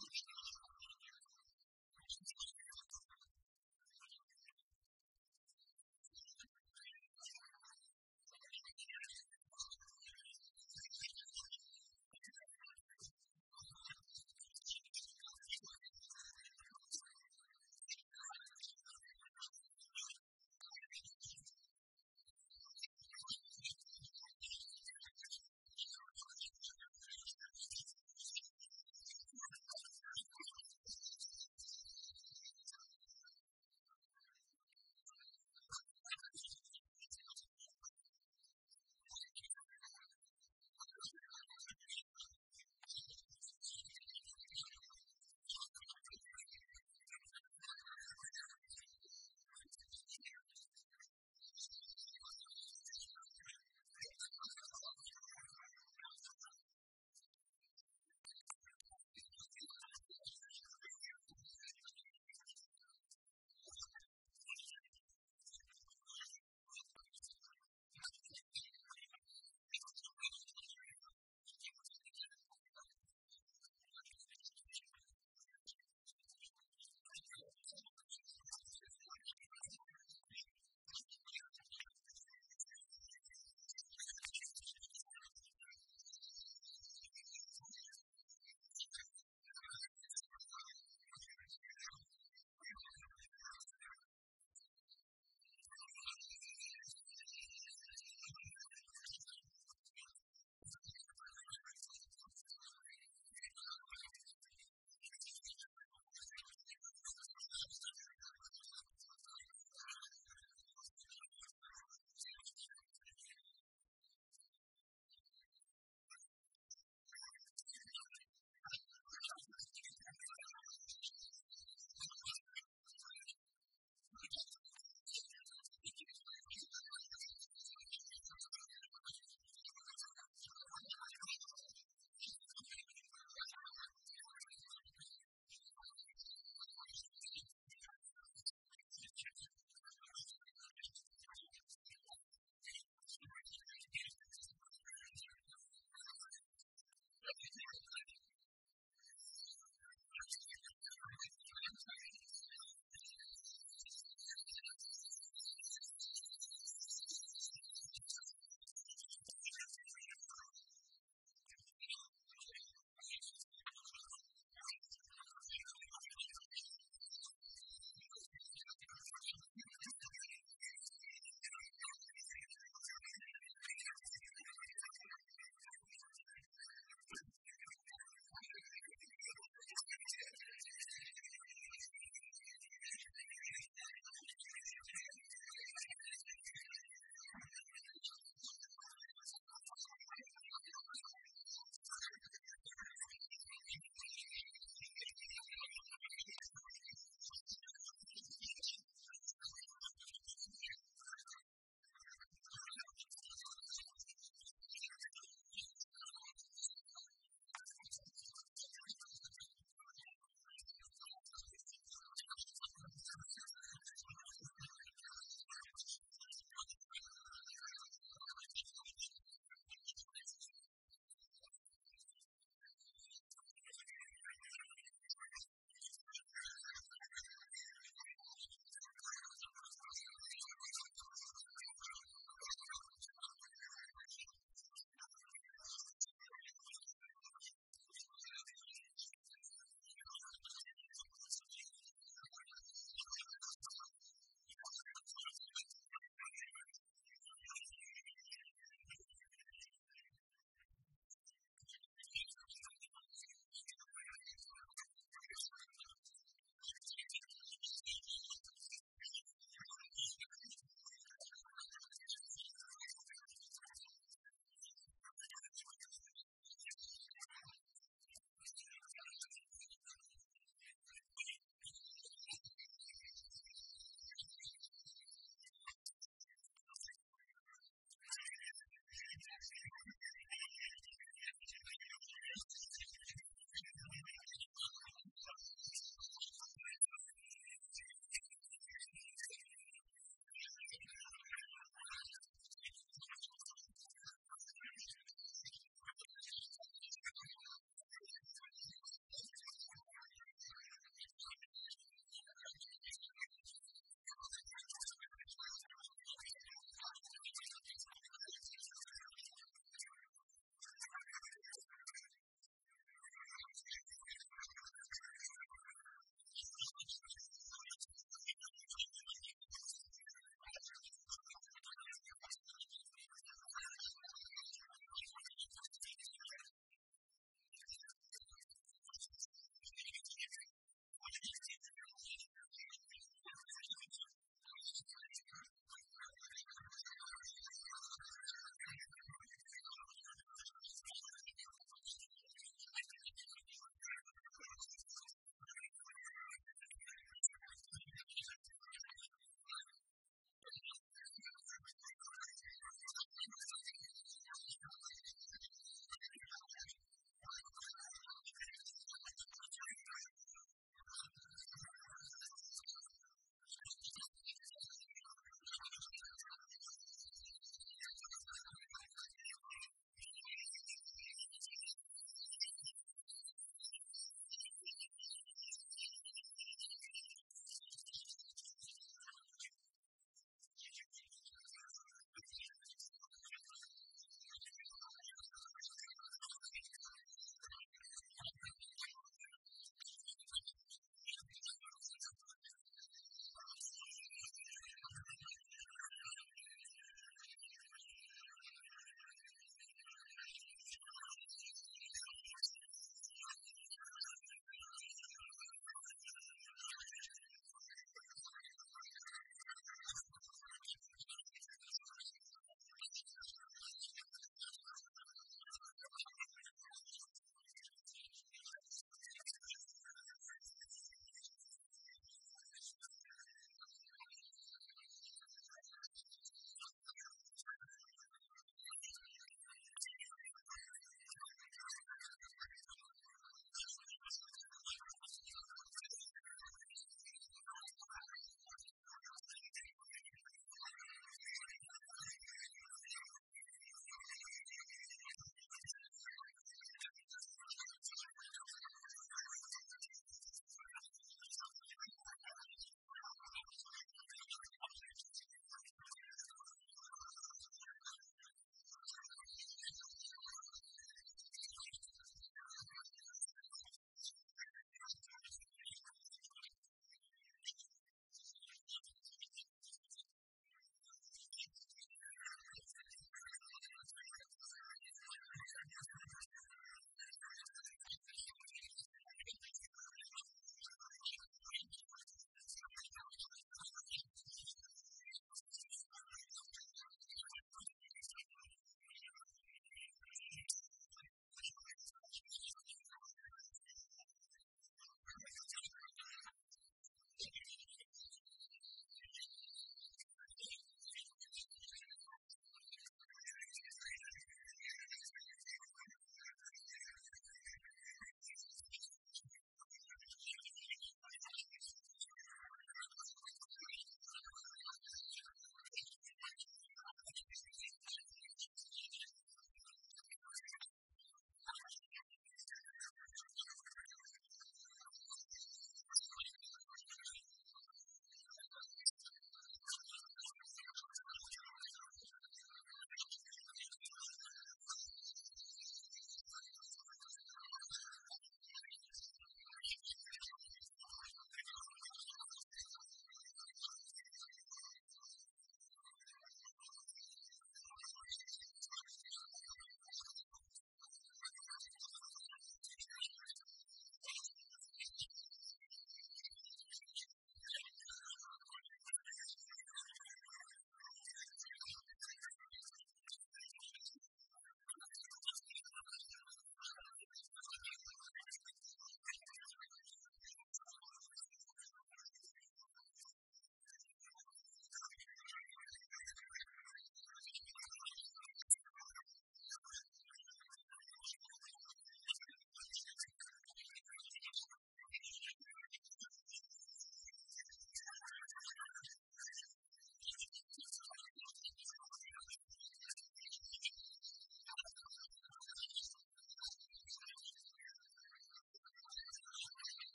Christ.